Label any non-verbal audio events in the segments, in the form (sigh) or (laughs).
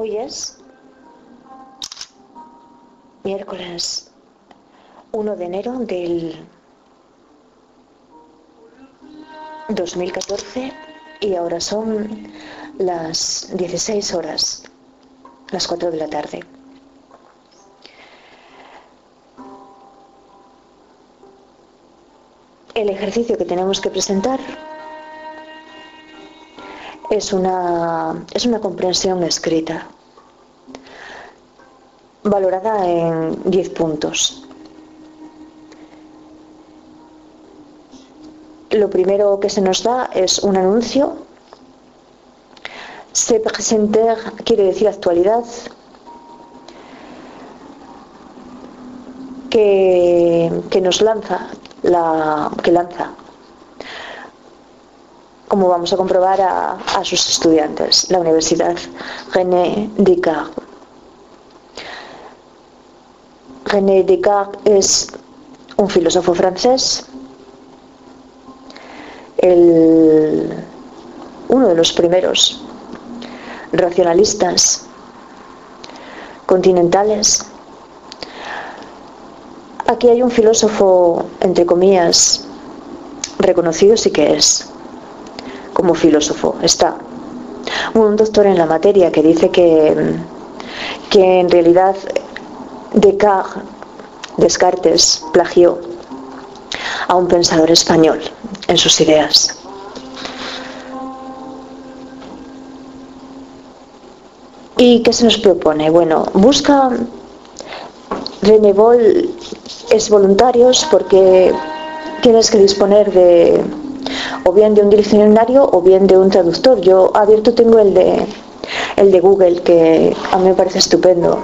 Hoy es miércoles 1 de enero del 2014 y ahora son las 16 horas, las 4 de la tarde. El ejercicio que tenemos que presentar es una, es una comprensión escrita, valorada en 10 puntos. Lo primero que se nos da es un anuncio. Se presenter quiere decir actualidad. Que, que nos lanza la que lanza como vamos a comprobar a, sus estudiantes, la Universidad René Descartes. René Descartes es un filósofo francés, uno de los primeros racionalistas continentales. Aquí hay un filósofo, entre comillas, reconocido sí que es, como filósofo. Está un doctor en la materia que dice que, que en realidad Descartes, Descartes plagió a un pensador español en sus ideas. ¿Y qué se nos propone? Bueno, busca Renevol es voluntarios porque tienes que disponer de o bien de un diccionario o bien de un traductor. Yo abierto tengo el de, el de Google, que a mí me parece estupendo.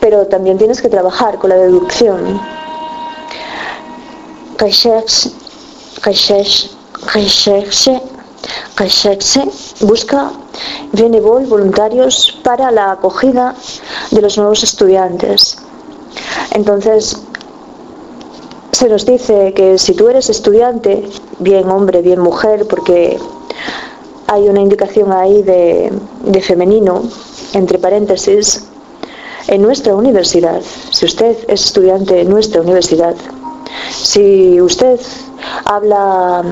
Pero también tienes que trabajar con la deducción. Recherche, recherche, recherche, busca Benevol voluntarios para la acogida de los nuevos estudiantes. Entonces, se nos dice que si tú eres estudiante, bien hombre, bien mujer, porque hay una indicación ahí de, femenino, entre paréntesis, en nuestra universidad, si usted es estudiante en nuestra universidad, si usted habla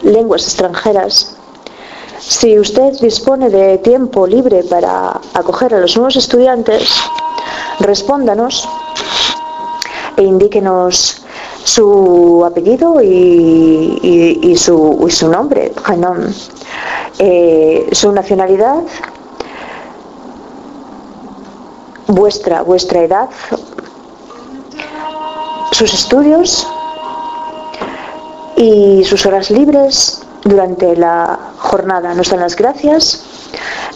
lenguas extranjeras, si usted dispone de tiempo libre para acoger a los nuevos estudiantes, respóndanos e indíquenos su apellido y, su, nombre, eh, su nacionalidad, vuestra, vuestra edad, sus estudios y sus horas libres durante la jornada. Nos dan las gracias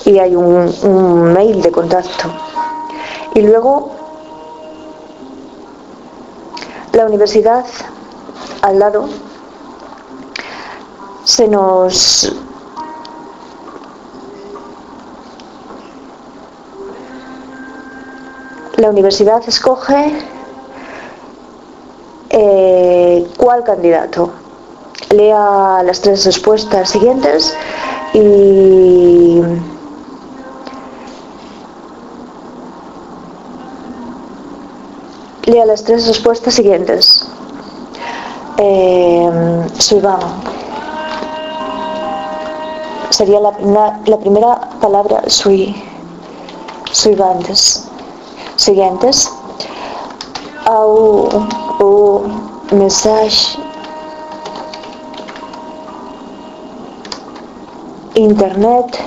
y hay un, un mail de contacto. Y luego la universidad al lado se nos la universidad escoge eh, cuál candidato. Lea las tres respuestas siguientes y Lea las tres respuestas siguientes. Eh, Sería la, primera palabra sui. Suivantes. Siguientes. Au, o message internet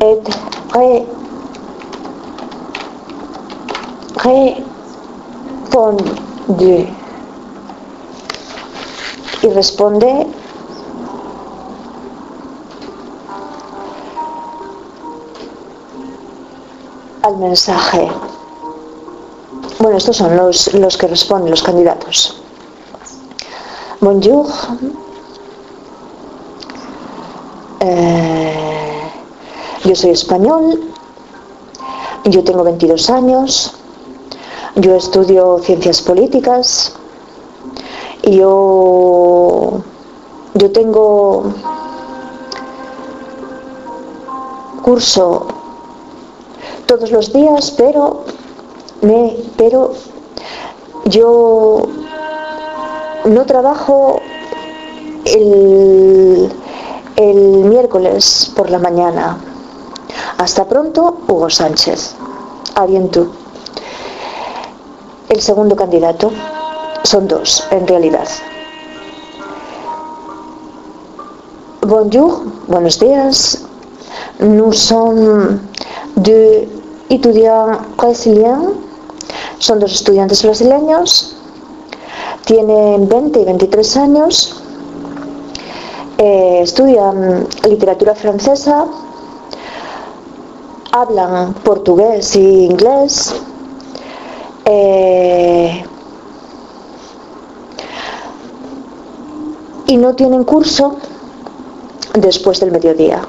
et responde y responde al mensaje. Bueno, estos son los, los que responden, los candidatos. Bonjour. Eh, yo soy español. Yo tengo 22 años. Yo estudio ciencias políticas y yo, yo tengo curso todos los días, pero me, pero yo no trabajo el, el miércoles por la mañana. Hasta pronto, Hugo Sánchez. A bien tú. El segundo candidato son dos, en realidad. Bonjour, buenos días. Nous sommes deux étudiants brésiliens. Son dos estudiantes brasileños. Tienen 20 y 23 años. Eh, estudian literatura francesa. Hablan portugués y inglés. Eh, y no tienen curso después del mediodía.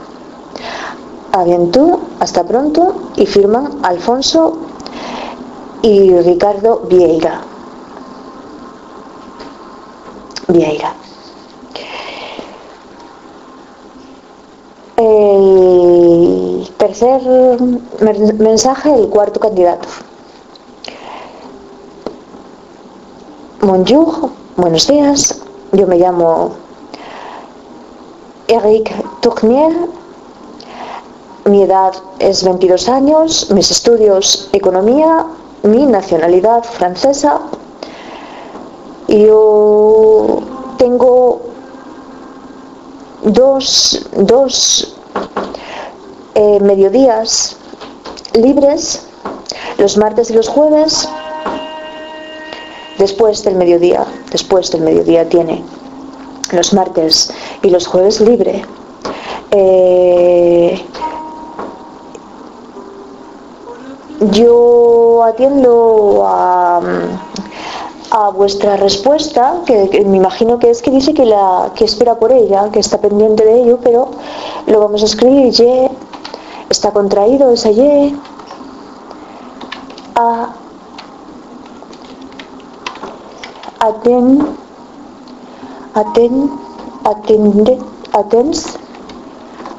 A bien tú, hasta pronto, y firman Alfonso y Ricardo Vieira. Vieira. El tercer mensaje, el cuarto candidato. Bonjour, buenos días. Yo me llamo Eric Tournier. Mi edad es 22 años, mis estudios economía, mi nacionalidad francesa. Yo tengo dos, dos eh, mediodías libres, los martes y los jueves, después del mediodía, después del mediodía tiene los martes y los jueves libre. Eh, yo atiendo a, vuestra respuesta, que, me imagino que es que dice que, la, que espera por ella, que está pendiente de ello, pero lo vamos a escribir está contraído esa Y, aten, aten, atende, atens,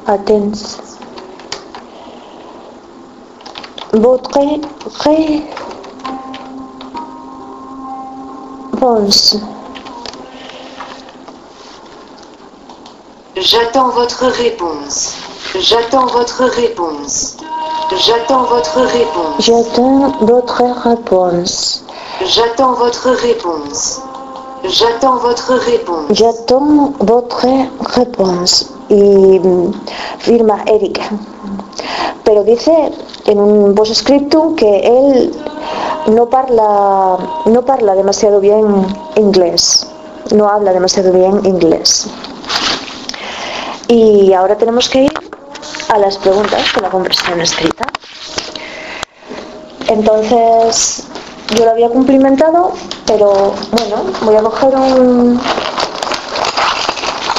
atens. Votre réponse. J'attends votre réponse. J'attends votre réponse. J'attends votre réponse. J'attends votre réponse. J'attends votre réponse. J'attends votre réponse. J'attends votre réponse. Y firma Eric. Pero dice en un postscriptum que él no parla, no parla demasiado bien inglés. No habla demasiado bien inglés. Y ahora tenemos que ir a las preguntas de la conversación escrita. Entonces, yo lo había cumplimentado, pero bueno, voy a coger un,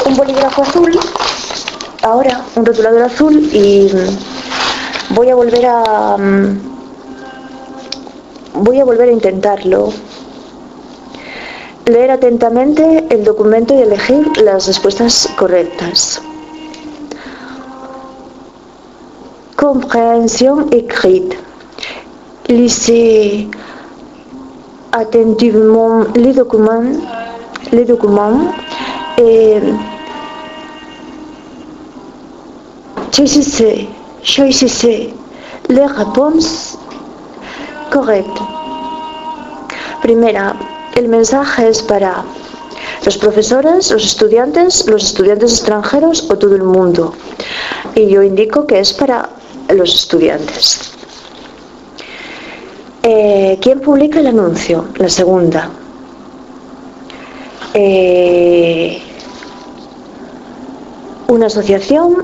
un bolígrafo azul, ahora un rotulador azul y voy a volver a voy a volver a intentarlo. Leer atentamente el documento y elegir las respuestas correctas. Compréhension écrite. Lisez attentivement les documents, les documents et choisissez, choisissez les réponses correctas. Primera, el mensaje es para los profesores, los estudiantes, los estudiantes extranjeros o todo el mundo. Y yo indico que es para los estudiantes. Eh, ¿Quién publica el anuncio? La segunda. Eh, una asociación.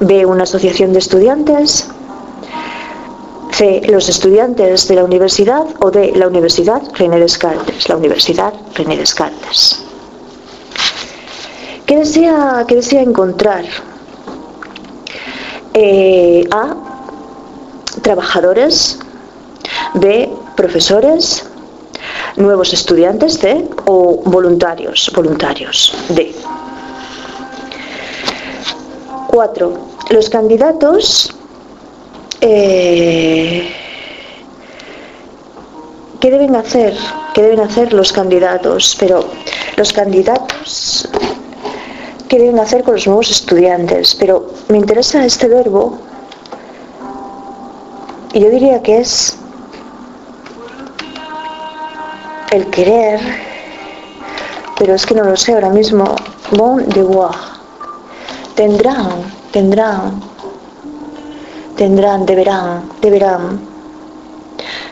B. Una asociación de estudiantes. C. Los estudiantes de la universidad o de la Universidad René Descartes. La Universidad René Descartes. ¿Qué desea, qué desea encontrar? Eh, a. Trabajadores. B. Profesores. Nuevos estudiantes. C. O voluntarios. Voluntarios. D. 4. los candidatos eh, ¿qué deben hacer? ¿Qué deben hacer los candidatos? Pero los candidatos, ¿qué deben hacer con los nuevos estudiantes? Pero me interesa este verbo y yo diría que es el querer, pero es que no lo sé ahora mismo. Bon devoir. Tendrán, tendrán, tendrán, deberán, deberán,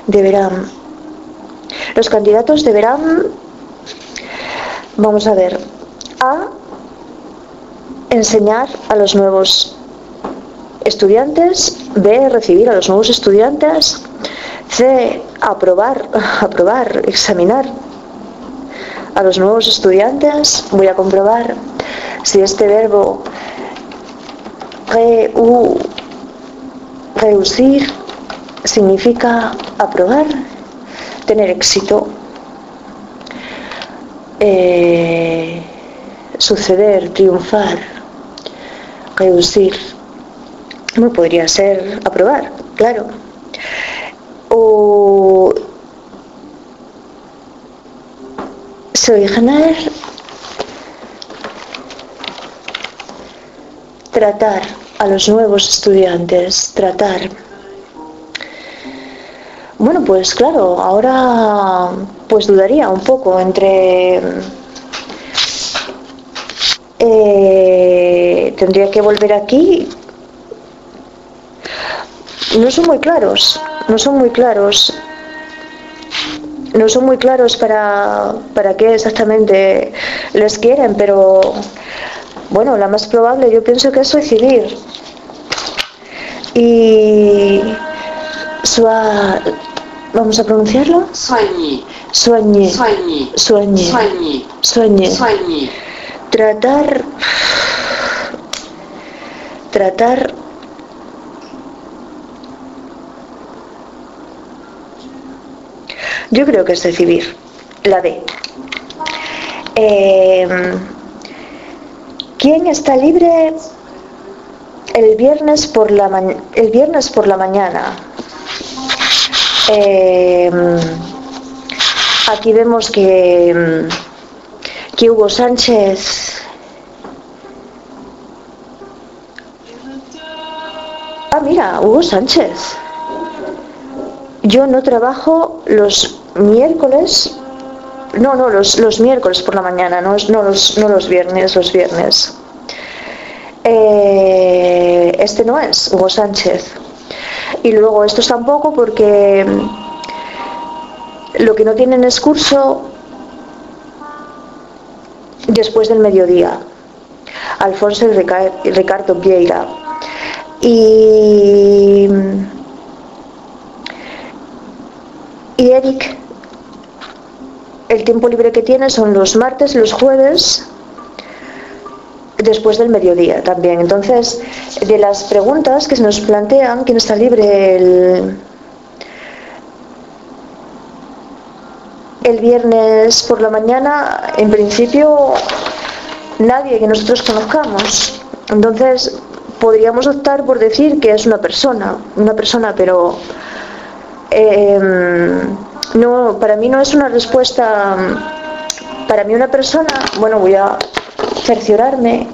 deberán. Los candidatos deberán, vamos a ver, a enseñar a los nuevos estudiantes, B, recibir a los nuevos estudiantes, C, aprobar, (laughs) aprobar, examinar a los nuevos estudiantes. Voy a comprobar si este verbo re, u, reducir significa aprobar, tener éxito, eh, suceder, triunfar, reducir. No podría ser aprobar, claro. O ganar tratar a los nuevos estudiantes, tratar. Bueno, pues claro, ahora pues dudaría un poco entre eh, tendría que volver aquí. No son muy claros, no son muy claros. No son muy claros para, para qué exactamente les quieren, pero bueno, la más probable yo pienso que es recibir. Y sua, vamos a pronunciarlo. Soigner. Soigner. Soigner. Soigner. Soigner. Tratar. Tratar. Yo creo que es recibir. La D. Eh, ¿Quién está libre el viernes por la, el viernes por la mañana? Eh, aquí vemos que, que Hugo Sánchez Ah, mira, Hugo Sánchez. Yo no trabajo los miércoles no, no, los, los miércoles por la mañana, no, no, los, no los viernes, los viernes. Eh, este no es Hugo Sánchez. Y luego estos tampoco porque lo que no tienen es curso después del mediodía. Alfonso y Ricardo Vieira. Y, y Eric el tiempo libre que tiene son los martes, los jueves, después del mediodía también. Entonces, de las preguntas que se nos plantean, ¿quién está libre el, el viernes por la mañana? En principio, nadie que nosotros conozcamos. Entonces, podríamos optar por decir que es una persona, una persona, pero... Eh, no, para mí no es una respuesta. Para mí una persona, bueno, voy a cerciorarme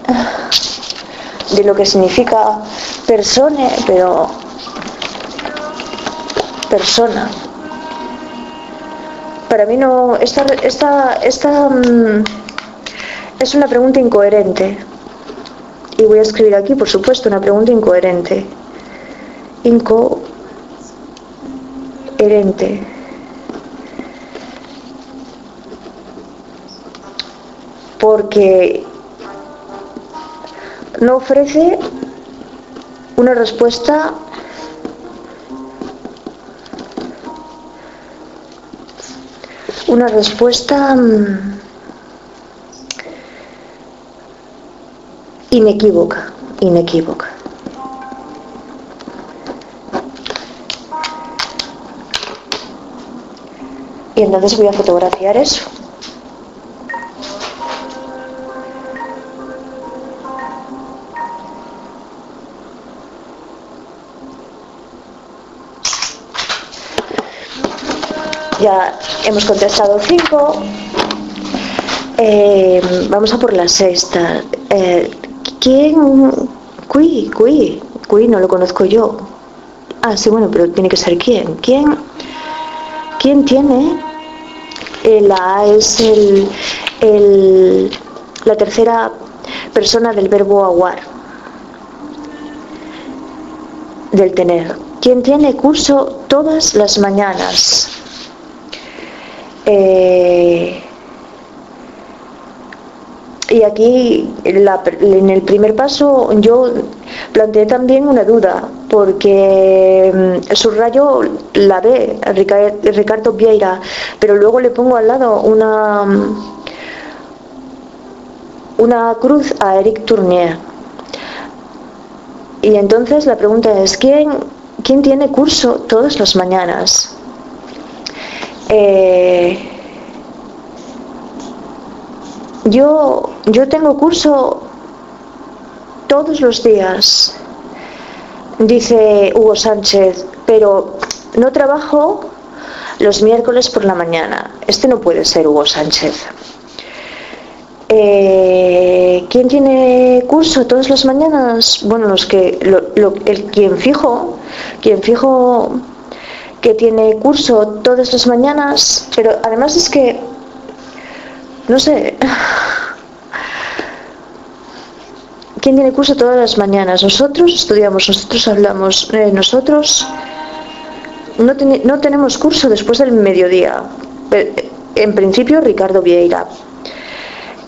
de lo que significa persona, pero persona. Para mí no, esta, esta, esta mm, es una pregunta incoherente. Y voy a escribir aquí, por supuesto, una pregunta incoherente. Porque no ofrece una respuesta una respuesta mm, inequívoca, inequívoca. Entonces voy a fotografiar eso. Ya hemos contestado cinco. Eh, vamos a por la sexta. Eh, ¿Quién? Cui, cui. Cui no lo conozco yo. Ah, sí, bueno, pero tiene que ser quién. ¿Quién? ¿Quién tiene la A es el, el, la tercera persona del verbo aguar, del tener. ¿Quién tiene curso todas las mañanas? Eh, y aquí en el primer paso yo planteé también una duda, porque mm, subrayo la B, Ricardo Vieira, pero luego le pongo al lado una, una cruz a Eric Tournier. Y entonces la pregunta es, ¿quién, quién tiene curso todas las mañanas? Eh, yo, yo tengo curso todos los días, dice Hugo Sánchez, pero no trabajo los miércoles por la mañana. Este no puede ser Hugo Sánchez. Eh, ¿Quién tiene curso todas las mañanas? Bueno, los que, el, quien fijo, quien fijo que tiene curso todas las mañanas, pero además es que no sé. ¿Quién tiene curso todas las mañanas? Nosotros estudiamos, nosotros hablamos, eh, nosotros no, no, tenemos curso después del mediodía. En principio, Ricardo Vieira.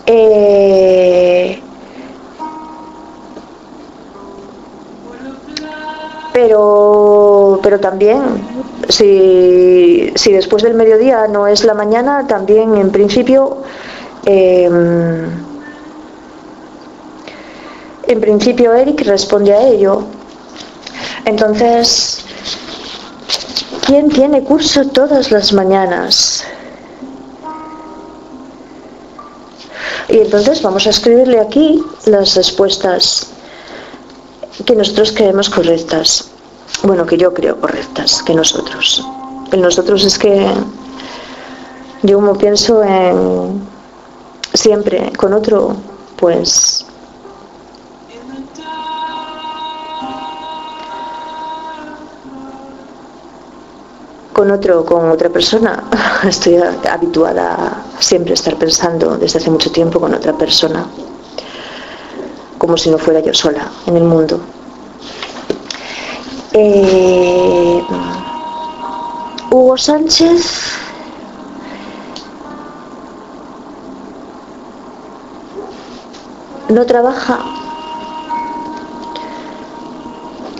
Eh, pero, pero también, si, si después del mediodía no es la mañana, también en principio Em, en principio Eric responde a ello. Entonces, ¿quién tiene curso todas las mañanas? Y entonces vamos a escribirle aquí las respuestas que nosotros creemos correctas. Bueno, que yo creo correctas, que nosotros. El nosotros es que yo como pienso en siempre con otro, pues con otro, con otra persona. (laughs) Estoy habituada a siempre estar pensando desde hace mucho tiempo con otra persona, como si no fuera yo sola en el mundo. Eh, Hugo Sánchez. No trabaja,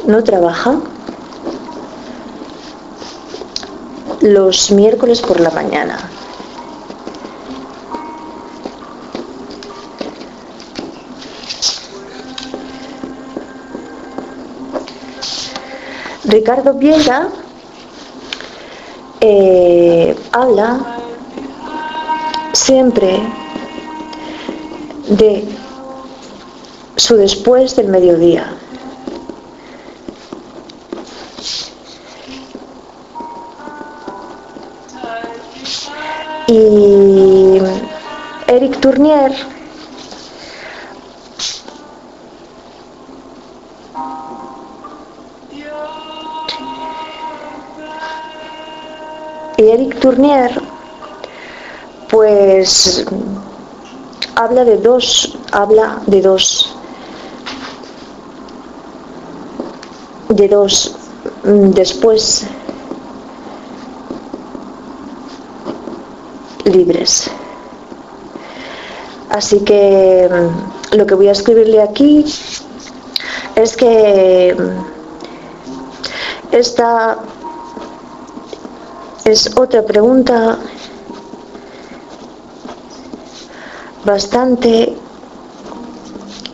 no trabaja. Los miércoles por la mañana. Ricardo Vieira eh, habla siempre de su después del mediodía. Y Eric Tournier Eric Tournier pues habla de dos habla de dos de dos mm, después libres. Así que mm, lo que voy a escribirle aquí es que mm, esta es otra pregunta bastante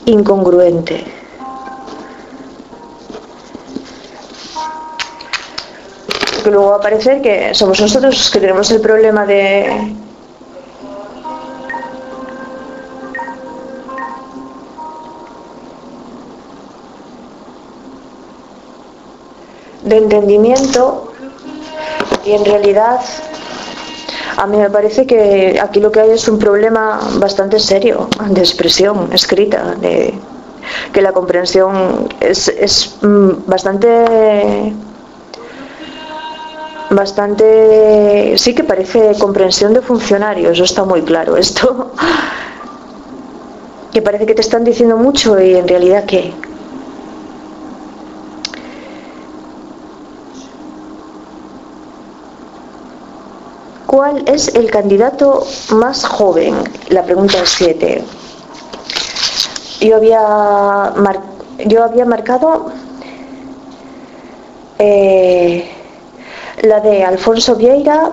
incongruente. que luego va a parecer que somos nosotros los que tenemos el problema de de entendimiento y en realidad A mí me parece que aquí lo que hay es un problema bastante serio de expresión escrita, de que la comprensión es, es mm, bastante bastante sí que parece comprensión de funcionarios, eso está muy claro esto (laughs) que parece que te están diciendo mucho y en realidad qué ¿Cuál es el candidato más joven? La pregunta es 7. Yo había, yo había marcado eh, la de Alfonso Vieira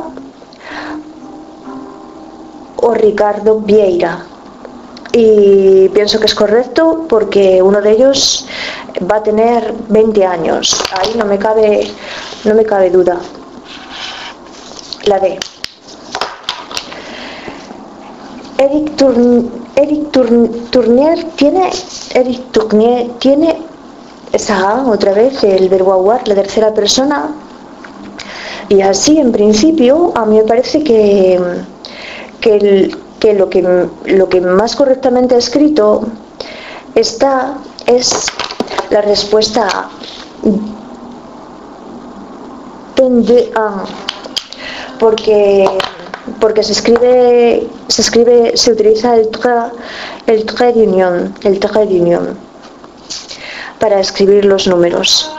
o Ricardo Vieira. Y pienso que es correcto porque uno de ellos va a tener 20 años. Ahí no me cabe, no me cabe duda. La D. Eric, Tournier tiene Eric Tournier tiene esa otra vez el verbo aguar, la tercera persona. Y así en principio a mí me parece que, que, lo, que lo que más correctamente escrito está es la respuesta A. Porque porque se escribe, se escribe, se utiliza el tra, el d'union, el d'union para escribir los números.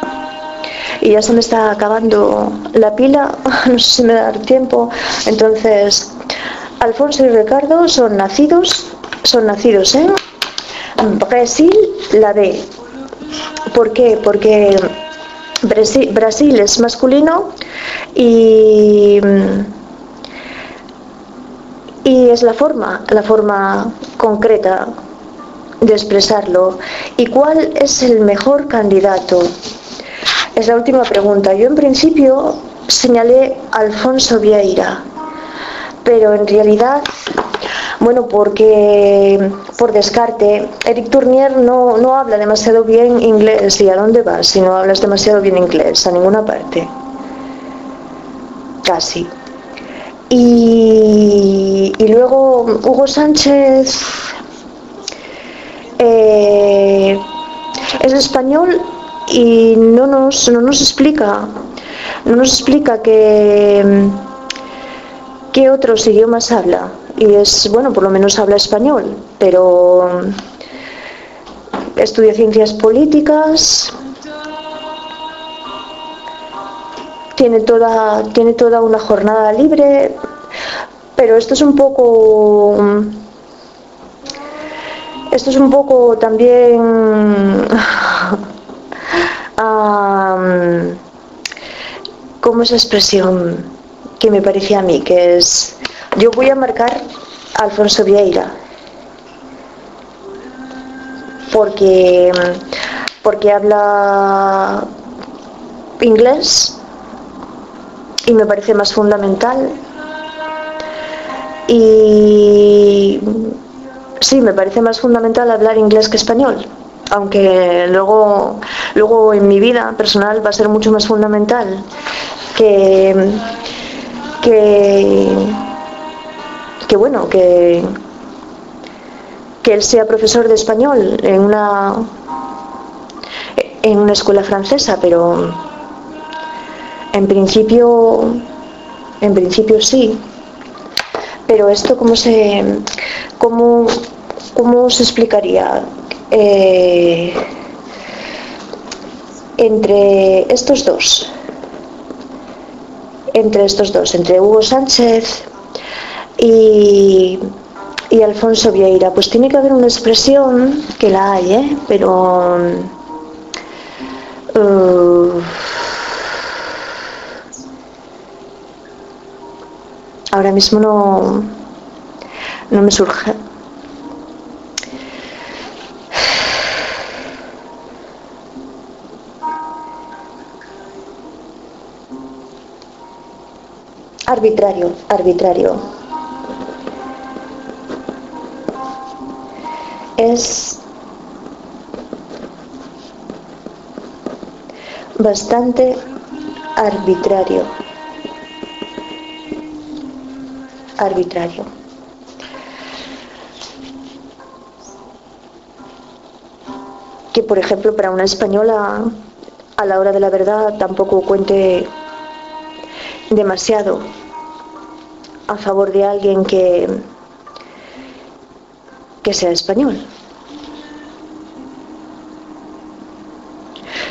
Y ya se me está acabando la pila, (laughs) no sé si me da tiempo. Entonces, Alfonso y Ricardo son nacidos, son nacidos en Brasil, la B. ¿Por qué? Porque Brasil es masculino y y es la forma, la forma concreta de expresarlo. ¿Y cuál es el mejor candidato? Es la última pregunta. Yo en principio señalé Alfonso Vieira, pero en realidad, bueno, porque por descarte, Eric Tournier no, no habla demasiado bien inglés. ¿Y a dónde vas si no hablas demasiado bien inglés? A ninguna parte. Casi. Y, luego Hugo Sánchez eh, es español y no nos, no nos explica, no nos explica que qué otros idiomas habla. Y es, bueno, por lo menos habla español, pero estudia ciencias políticas, tiene toda, tiene toda una jornada libre, pero esto es un poco esto es un poco también (laughs) um, como esa expresión que me parecía a mí que es yo voy a marcar a Alfonso Vieira. Porque porque habla inglés y me parece más fundamental. Y sí, me parece más fundamental hablar inglés que español, aunque luego, luego en mi vida personal va a ser mucho más fundamental que, que, que bueno, que, que él sea profesor de español en una en una escuela francesa, pero en principio, en principio sí, pero esto cómo se, cómo, cómo se explicaría eh, entre estos dos, entre estos dos, entre Hugo Sánchez y, y Alfonso Vieira, pues tiene que haber una expresión que la hay, ¿eh? pero ahora mismo no, no me surge. Arbitrario, arbitrario. Es bastante arbitrario. Arbitrario. Que, por ejemplo, para una española, a la hora de la verdad, tampoco cuente demasiado a favor de alguien que, que sea español.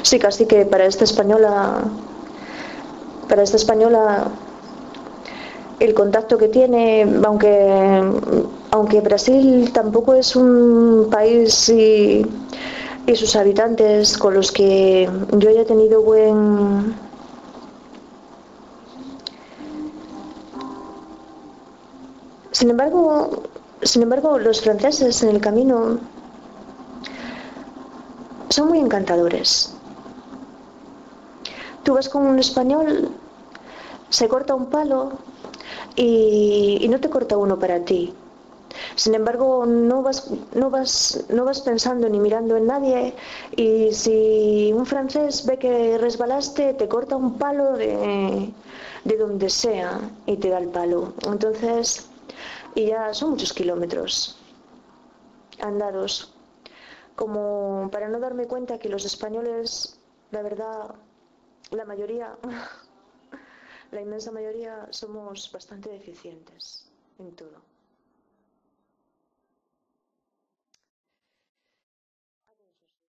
Sí, casi que para esta española, para esta española, el contacto que tiene, aunque, aunque Brasil tampoco es un país y, y sus habitantes con los que yo haya tenido buen Sin embargo, sin embargo, los franceses en el camino son muy encantadores. Tú vas con un español, se corta un palo y, no te corta uno para ti. Sin embargo, no vas, no, vas, no vas pensando ni mirando en nadie y si un francés ve que resbalaste, te corta un palo de, de donde sea y te da el palo. Entonces, y ya son muchos kilómetros andados, como para no darme cuenta que los españoles, la verdad, la mayoría, (laughs) la inmensa mayoría, somos bastante deficientes en todo.